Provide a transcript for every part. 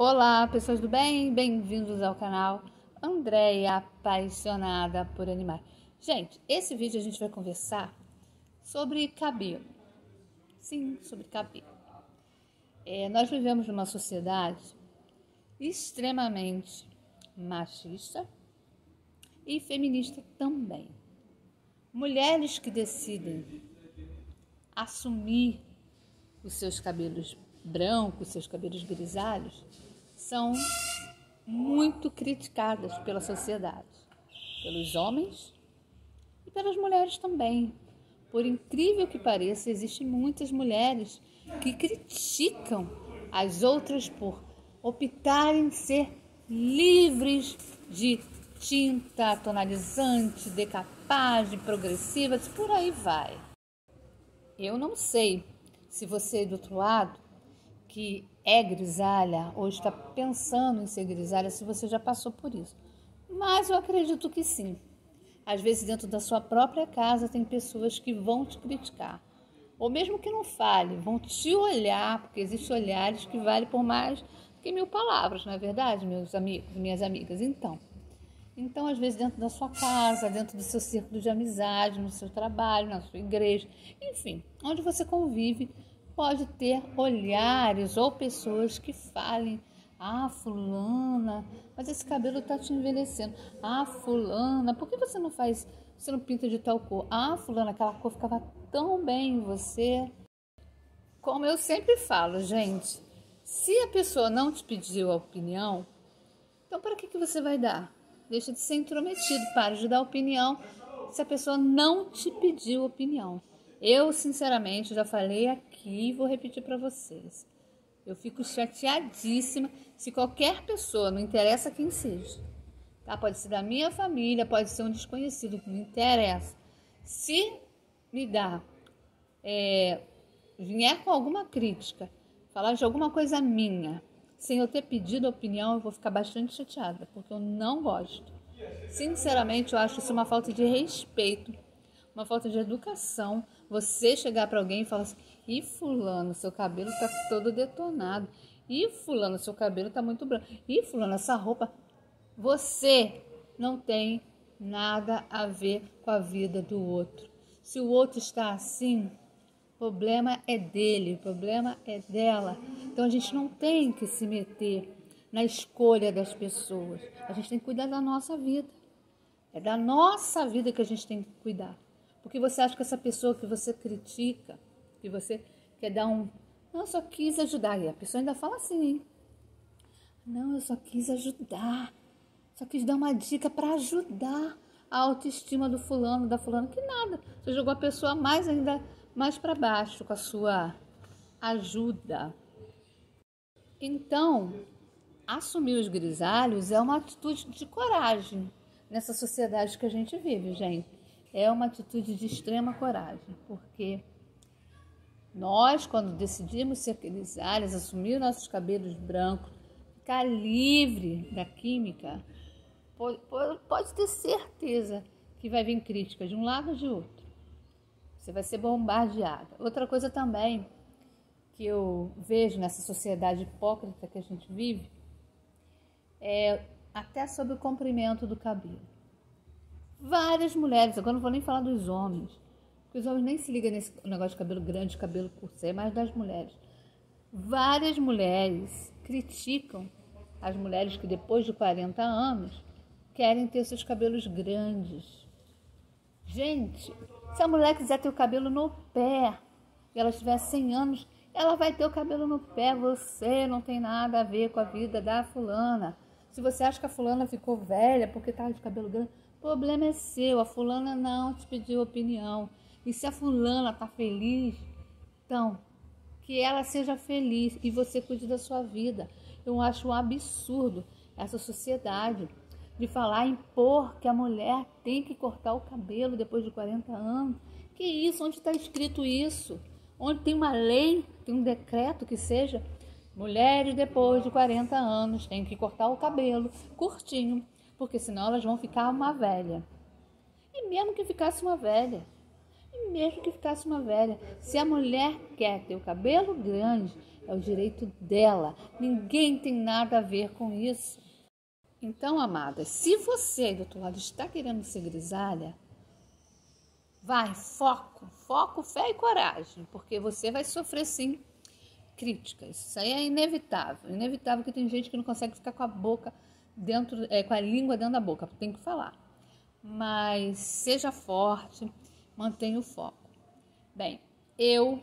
Olá, pessoas do bem, bem-vindos ao canal Andréia Apaixonada por Animais. Gente, esse vídeo a gente vai conversar sobre cabelo. Sim, sobre cabelo. É, nós vivemos numa sociedade extremamente machista e feminista também. Mulheres que decidem assumir os seus cabelos brancos, seus cabelos grisalhos, são muito criticadas pela sociedade, pelos homens e pelas mulheres também. Por incrível que pareça, existem muitas mulheres que criticam as outras por optarem ser livres de tinta tonalizante, decapagem, progressiva, por aí vai. Eu não sei se você do outro lado que é grisalha ou está pensando em ser grisalha, se você já passou por isso. Mas eu acredito que sim. Às vezes, dentro da sua própria casa, tem pessoas que vão te criticar. Ou mesmo que não fale, vão te olhar, porque existem olhares que valem por mais que mil palavras, não é verdade, meus amigos, minhas amigas? Então, então, às vezes, dentro da sua casa, dentro do seu círculo de amizade, no seu trabalho, na sua igreja, enfim, onde você convive pode ter olhares ou pessoas que falem: Ah, Fulana, mas esse cabelo está te envelhecendo. Ah, Fulana, por que você não faz, você não pinta de tal cor? Ah, Fulana, aquela cor ficava tão bem em você. Como eu sempre falo, gente, se a pessoa não te pediu a opinião, então para que, que você vai dar? Deixa de ser intrometido, para de dar opinião se a pessoa não te pediu opinião. Eu, sinceramente, já falei aqui e vou repetir para vocês. Eu fico chateadíssima se qualquer pessoa, não interessa quem seja, tá? Pode ser da minha família, pode ser um desconhecido, não interessa. Se me dá, é, vier com alguma crítica, falar de alguma coisa minha, sem eu ter pedido opinião, eu vou ficar bastante chateada, porque eu não gosto. Sinceramente, eu acho isso uma falta de respeito uma falta de educação. Você chegar para alguém e falar assim: "E fulano, seu cabelo tá todo detonado. E fulano, seu cabelo tá muito branco. E fulano, essa roupa você não tem nada a ver com a vida do outro. Se o outro está assim, o problema é dele, o problema é dela. Então a gente não tem que se meter na escolha das pessoas. A gente tem que cuidar da nossa vida. É da nossa vida que a gente tem que cuidar. Porque você acha que essa pessoa que você critica, que você quer dar um. Não, eu só quis ajudar. E a pessoa ainda fala assim, hein? Não, eu só quis ajudar. Só quis dar uma dica para ajudar a autoestima do fulano, da fulana. Que nada. Você jogou a pessoa mais ainda mais para baixo com a sua ajuda. Então, assumir os grisalhos é uma atitude de coragem nessa sociedade que a gente vive, gente é uma atitude de extrema coragem, porque nós, quando decidimos ser grisalhas, assumir nossos cabelos brancos, ficar livre da química, pode, pode ter certeza que vai vir crítica de um lado ou de outro. Você vai ser bombardeada. Outra coisa também que eu vejo nessa sociedade hipócrita que a gente vive é até sobre o comprimento do cabelo. Várias mulheres, agora não vou nem falar dos homens, porque os homens nem se ligam nesse negócio de cabelo grande, cabelo curto, é mais das mulheres. Várias mulheres criticam as mulheres que depois de 40 anos querem ter seus cabelos grandes. Gente, se a mulher quiser ter o cabelo no pé e ela tiver 100 anos, ela vai ter o cabelo no pé. Você não tem nada a ver com a vida da fulana. Se você acha que a fulana ficou velha porque estava de cabelo grande, o problema é seu, a fulana não te pediu opinião. E se a fulana tá feliz, então que ela seja feliz e você cuide da sua vida. Eu acho um absurdo essa sociedade de falar, impor que a mulher tem que cortar o cabelo depois de 40 anos. Que isso? Onde está escrito isso? Onde tem uma lei, tem um decreto que seja mulheres depois de 40 anos têm que cortar o cabelo curtinho porque senão elas vão ficar uma velha. E mesmo que ficasse uma velha, e mesmo que ficasse uma velha, se a mulher quer ter o cabelo grande, É o direito dela. Ninguém tem nada a ver com isso. Então, amadas, se você aí do outro lado está querendo ser grisalha, vai, foco, foco, fé e coragem, porque você vai sofrer sim críticas. Isso aí é inevitável. Inevitável que tem gente que não consegue ficar com a boca dentro, é, com a língua dentro da boca, tem que falar. Mas seja forte, mantenha o foco. Bem, eu,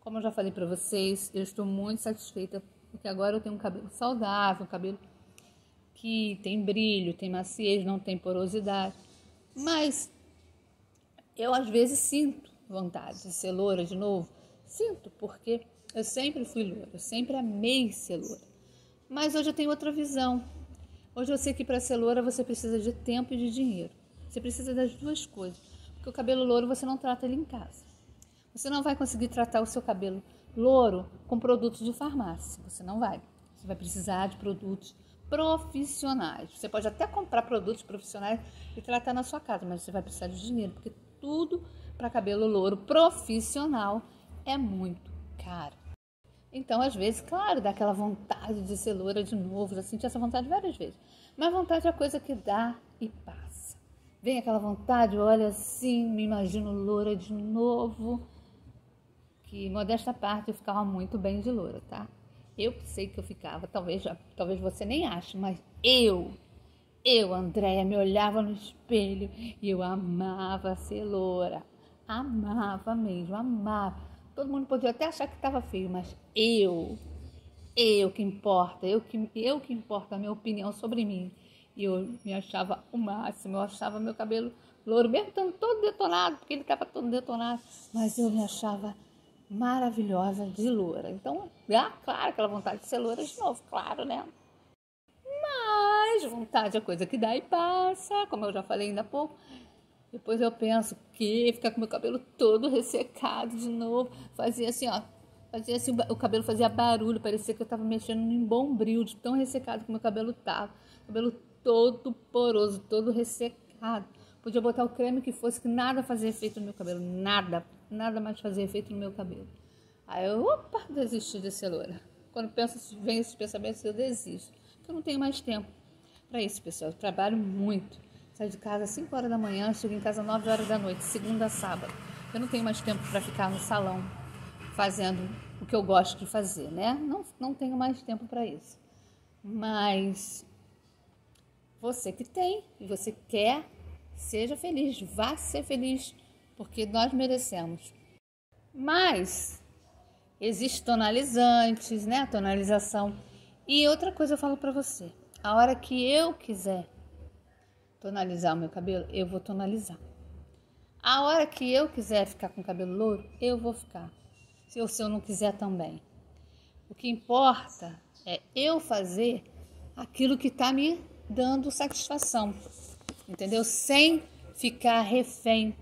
como eu já falei para vocês, eu estou muito satisfeita porque agora eu tenho um cabelo saudável, um cabelo que tem brilho, tem maciez, não tem porosidade. Mas eu às vezes sinto vontade de ser loura de novo. Sinto, porque eu sempre fui loura, eu sempre amei ser loura. Mas hoje eu tenho outra visão. Hoje eu sei que para ser loura você precisa de tempo e de dinheiro. Você precisa das duas coisas. Porque o cabelo louro você não trata ele em casa. Você não vai conseguir tratar o seu cabelo louro com produtos de farmácia. Você não vai. Você vai precisar de produtos profissionais. Você pode até comprar produtos profissionais e tratar na sua casa, mas você vai precisar de dinheiro, porque tudo para cabelo louro profissional é muito caro. Então, às vezes, claro, dá aquela vontade de ser loura de novo. Já senti essa vontade várias vezes. Mas vontade é a coisa que dá e passa. Vem aquela vontade, olha assim, me imagino loura de novo. Que, modesta parte, eu ficava muito bem de loura, tá? Eu sei que eu ficava, talvez, talvez você nem ache, mas eu, eu, Andréia, me olhava no espelho e eu amava ser loura. Amava mesmo, amava. Todo mundo podia até achar que estava feio, mas eu, eu que importa, eu que, eu que importa a minha opinião sobre mim. E eu me achava o máximo, eu achava meu cabelo louro, mesmo estando todo detonado, porque ele estava todo detonado, mas eu me achava maravilhosa de loura. Então, ah, claro, aquela vontade de ser loura de novo, claro, né? Mas vontade é coisa que dá e passa, como eu já falei ainda há pouco. Depois eu penso que ficar com meu cabelo todo ressecado de novo, fazia assim, ó, fazia assim, o cabelo fazia barulho, parecia que eu estava mexendo em bombril, de tão ressecado que meu cabelo tava, cabelo todo poroso, todo ressecado. Podia botar o creme que fosse, que nada fazia efeito no meu cabelo, nada, nada mais fazia efeito no meu cabelo. Aí eu, opa, desisti de ser loura. Quando penso, vem esses pensamentos, eu desisto. Porque eu não tenho mais tempo para isso, pessoal. Eu trabalho muito. Saio de casa às 5 horas da manhã, chego em casa às 9 horas da noite, segunda a sábado. Eu não tenho mais tempo para ficar no salão fazendo o que eu gosto de fazer, né? Não, não tenho mais tempo para isso. Mas você que tem e você quer Seja feliz, vá ser feliz, porque nós merecemos. Mas existe tonalizantes, né? Tonalização. E outra coisa eu falo para você, a hora que eu quiser tonalizar o meu cabelo, eu vou tonalizar. A hora que eu quiser ficar com cabelo louro, eu vou ficar. Se eu, se eu não quiser também. O que importa é eu fazer aquilo que está me dando satisfação entendeu? Sem ficar refém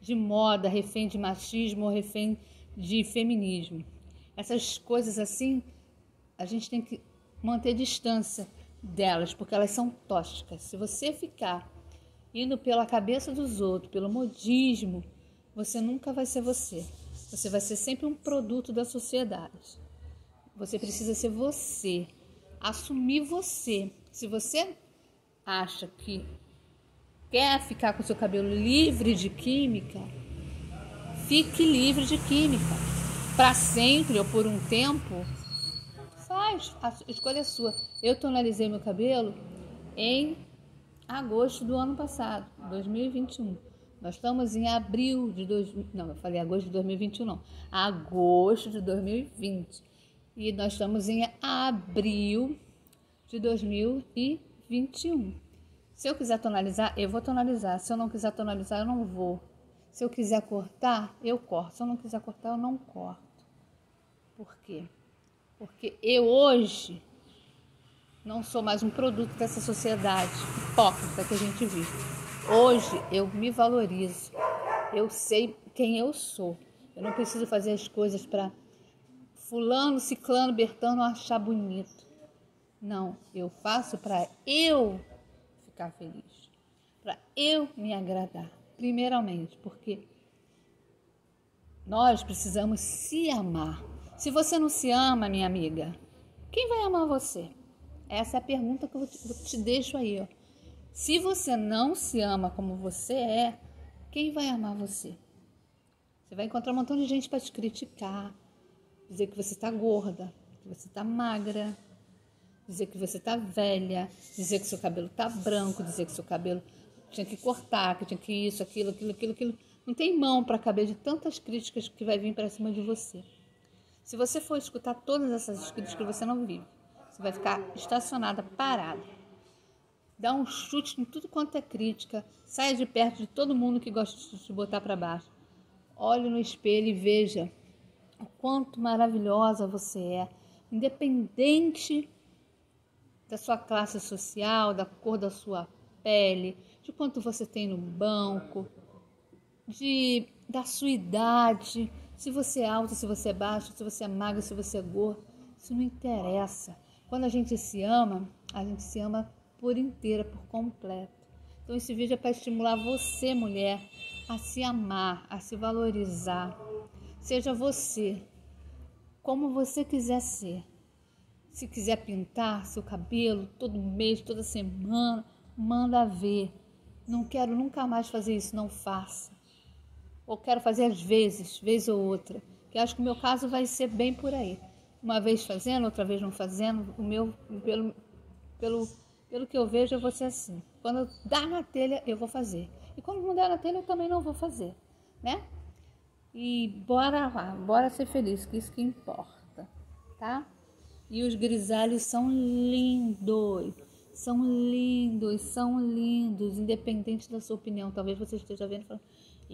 de moda, refém de machismo ou refém de feminismo. Essas coisas assim, a gente tem que manter distância delas, porque elas são tóxicas. Se você ficar indo pela cabeça dos outros, pelo modismo, você nunca vai ser você. Você vai ser sempre um produto da sociedade. Você precisa ser você, assumir você. Se você acha que Quer ficar com seu cabelo livre de química? Fique livre de química. Para sempre ou por um tempo, faz, a escolha é sua. Eu tonalizei meu cabelo em agosto do ano passado, 2021. Nós estamos em abril de dois, não, eu falei agosto de 2021 não. Agosto de 2020. E nós estamos em abril de 2021. Se eu quiser tonalizar, eu vou tonalizar. Se eu não quiser tonalizar, eu não vou. Se eu quiser cortar, eu corto. Se eu não quiser cortar, eu não corto. Por quê? Porque eu hoje não sou mais um produto dessa sociedade hipócrita que a gente vive. Hoje eu me valorizo. Eu sei quem eu sou. Eu não preciso fazer as coisas para fulano, ciclano, bertano achar bonito. Não, eu faço para eu ficar feliz, para eu me agradar, primeiramente, porque nós precisamos se amar. Se você não se ama, minha amiga, quem vai amar você? Essa é a pergunta que eu te deixo aí. Ó. Se você não se ama como você é, quem vai amar você? Você vai encontrar um montão de gente para te criticar, dizer que você está gorda, que você está magra, dizer que você está velha, dizer que seu cabelo está branco, dizer que seu cabelo tinha que cortar, que tinha que isso, aquilo, aquilo, aquilo, aquilo. Não tem mão para caber de tantas críticas que vai vir para cima de você. Se você for escutar todas essas críticas, você não vive. Você vai ficar estacionada, parada. Dá um chute em tudo quanto é crítica. Saia de perto de todo mundo que gosta de te botar para baixo. Olhe no espelho e veja o quanto maravilhosa você é, independente da sua classe social, da cor da sua pele, de quanto você tem no banco, de da sua idade, se você é alto, se você é baixo, se você é magro, se você é gordo, isso não interessa. Quando a gente se ama, a gente se ama por inteira, por completo. Então esse vídeo é para estimular você, mulher, a se amar, a se valorizar. Seja você, como você quiser ser. Se quiser pintar seu cabelo todo mês, toda semana, manda ver. Não quero nunca mais fazer isso, não faça. Ou quero fazer às vezes, vez ou outra. Que acho que o meu caso vai ser bem por aí. Uma vez fazendo, outra vez não fazendo. O meu, pelo, pelo, pelo que eu vejo, eu vou ser assim. Quando dá na telha, eu vou fazer. E quando não der na telha, eu também não vou fazer, né? E bora lá, bora ser feliz, que isso que importa, tá? E os grisalhos são lindos. São lindos, são lindos, independente da sua opinião. Talvez você esteja vendo e falando,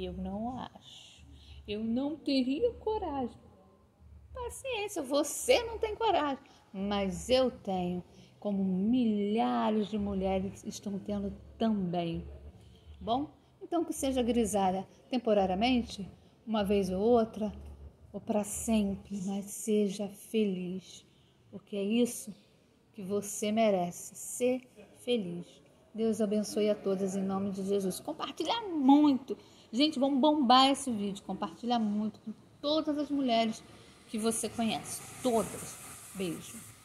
eu não acho. Eu não teria coragem. Paciência, você não tem coragem, mas eu tenho, como milhares de mulheres estão tendo também. Bom, então que seja grisalha temporariamente, uma vez ou outra, ou para sempre, mas seja feliz, porque é isso que você merece ser feliz. Deus abençoe a todas em nome de Jesus. Compartilha muito. Gente, vamos bombar esse vídeo. Compartilha muito com todas as mulheres que você conhece. Todas. Beijo.